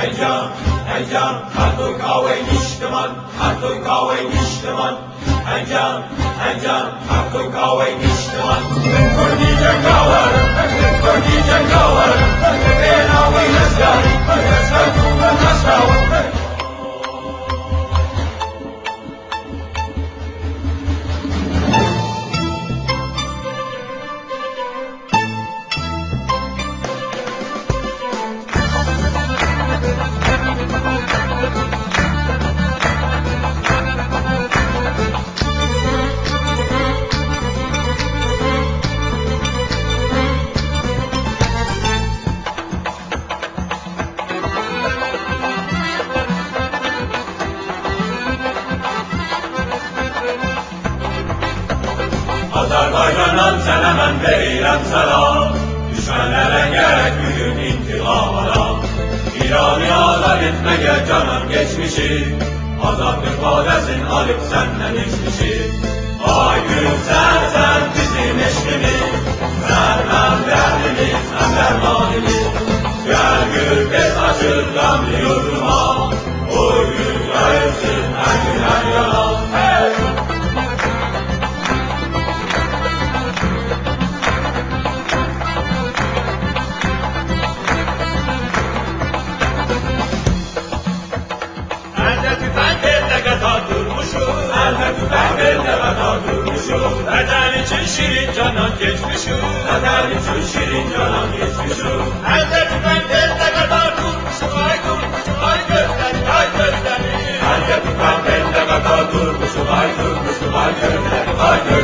Heyecan, heyecan, heyecan, her toy kahve nişteman, her toy kahve nişteman. Heyecan, heyecan, her toy kahve nişteman. Kır diyecek kahve, kır diyecek sen hemen verirem selam Düşmenlere gerek bugün intikamına. İran'ı azat etmeye canım geçmişi Azadlık vadesin alıp senden içmişi. Ay gül sen sen bizim eşkimiz Vermem derdimiz hem dermanimiz Gel gül kes açır gamlı yurduma kadar durmuşum Vatan için şirin canan geçmişim Kader için şirin canan geçmişim Elde tüfek elde kadar durmuşum Ay durmuşum ay gözlerim ay gözlerim Elde tüfek elde kadar durmuşum Ay durmuşum ay gözlerim ay gözlerim